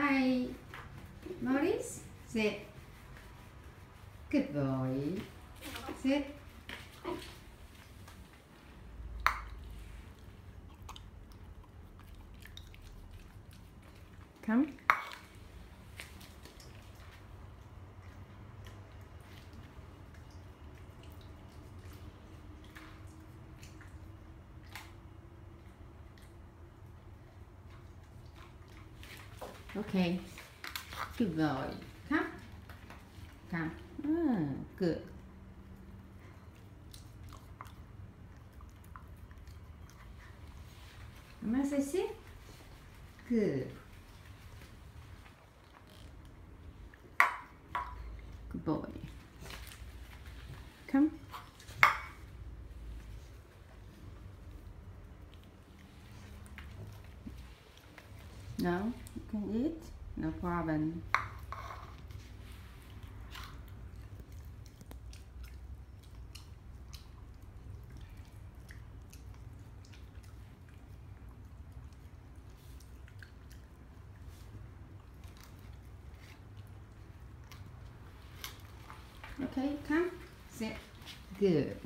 Hi, Morris. Sit. Good boy. Sit. Come. Okay. Good boy. Come. Come. Ah, good. Mama say sit. Good. Good boy. Come. No, can eat. No problem. Okay, come. Sit. Good.